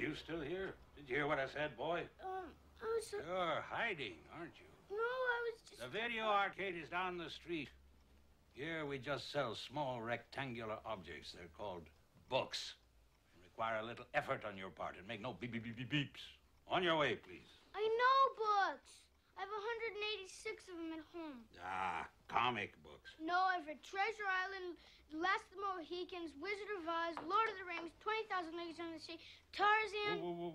you still here? Did you hear what I said, boy? Um, I was. You're hiding, aren't you? no, I was just. The video arcade is down the street. Here we just sell small rectangular objects. They're called books. They require a little effort on your part and make no beep beep beep beep beeps. On your way, please. I know books. I have 186 of them at home. Ah, comic books. No, I've read Treasure Island, Last of the Mohicans, Wizard of Oz, Lord of the Rings, 20,000 Leagues Under the Sea, Tarzan. Whoa, whoa, whoa.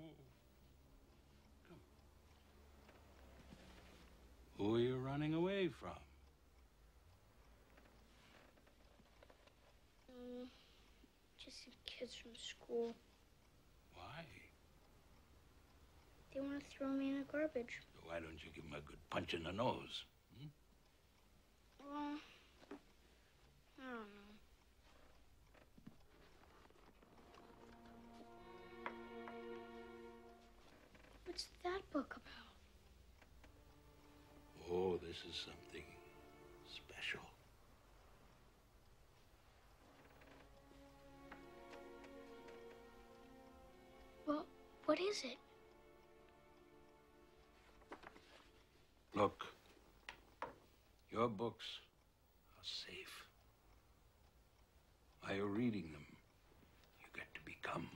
Who are you running away from? Mm, just some kids from school. Why? They want to throw me in the garbage. Why don't you give them a good punch in the nose? Well, I don't know. This is something special. Well, what is it? Look, your books are safe. While you're reading them, you get to become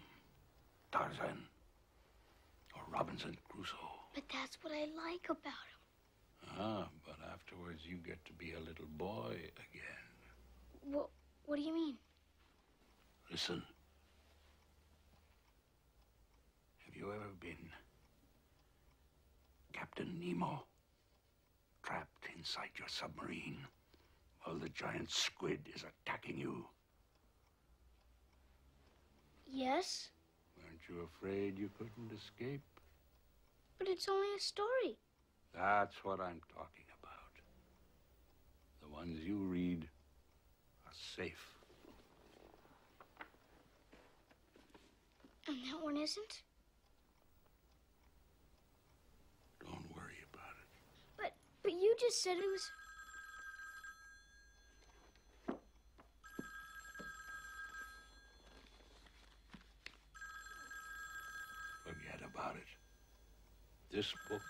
Tarzan or Robinson Crusoe. But that's what I like about him. You get to be a little boy again. What, what do you mean? Listen. Have you ever been Captain Nemo? Trapped inside your submarine while the giant squid is attacking you. Yes, Weren't you afraid you couldn't escape? but it's only a story. That's what I'm talking about. The ones you read are safe. And that one isn't? Don't worry about it. But, but you just said it was. Forget about it. This book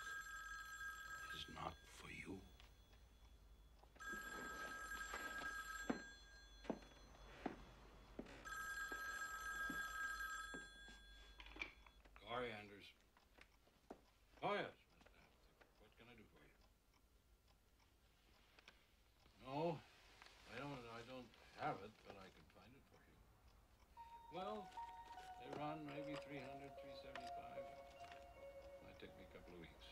12. They run maybe 300, 375. That took me a couple of weeks.